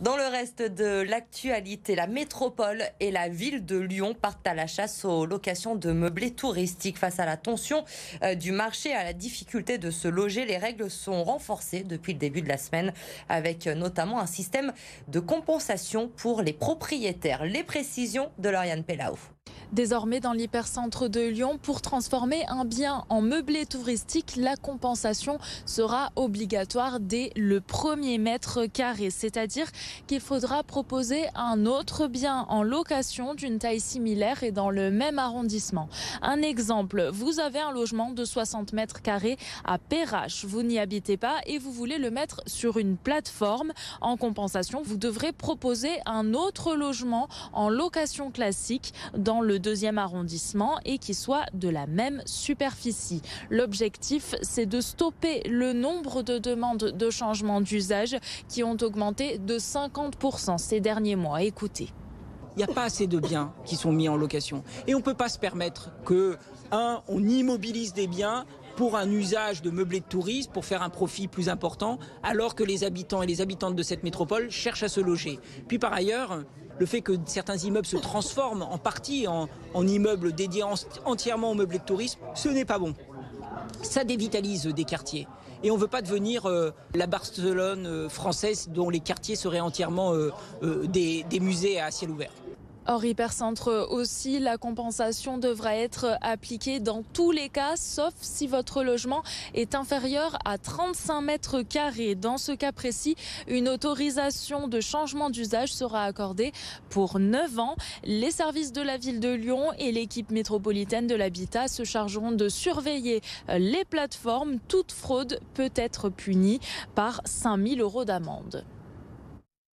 Dans le reste de l'actualité, la métropole et la ville de Lyon partent à la chasse aux locations de meublés touristiques. Face à la tension euh, du marché, à la difficulté de se loger, les règles sont renforcées depuis le début de la semaine, avec notamment un système de compensation pour les propriétaires. Les précisions de Lauriane Pellaou. Désormais, dans l'hypercentre de Lyon, pour transformer un bien en meublé touristique, la compensation sera obligatoire dès le premier mètre carré. C'est-à-dire qu'il faudra proposer un autre bien en location d'une taille similaire et dans le même arrondissement. Un exemple, vous avez un logement de 60 mètres carrés à Perrache. Vous n'y habitez pas et vous voulez le mettre sur une plateforme. En compensation, vous devrez proposer un autre logement en location classique dans le deuxième arrondissement et qui soit de la même superficie. L'objectif, c'est de stopper le nombre de demandes de changement d'usage qui ont augmenté de 50% ces derniers mois. Écoutez. Il n'y a pas assez de biens qui sont mis en location. Et on ne peut pas se permettre que, un, on immobilise des biens pour un usage de meublé de tourisme, pour faire un profit plus important, alors que les habitants et les habitantes de cette métropole cherchent à se loger. Puis par ailleurs, le fait que certains immeubles se transforment en partie en, immeubles dédiés entièrement au meublé de tourisme, ce n'est pas bon. Ça dévitalise des quartiers. Et on ne veut pas devenir euh, la Barcelone euh, française dont les quartiers seraient entièrement euh, des musées à ciel ouvert. Hors hypercentre aussi, la compensation devra être appliquée dans tous les cas, sauf si votre logement est inférieur à 35 mètres carrés. Dans ce cas précis, une autorisation de changement d'usage sera accordée pour 9 ans. Les services de la ville de Lyon et l'équipe métropolitaine de l'habitat se chargeront de surveiller les plateformes. Toute fraude peut être punie par 5000 euros d'amende.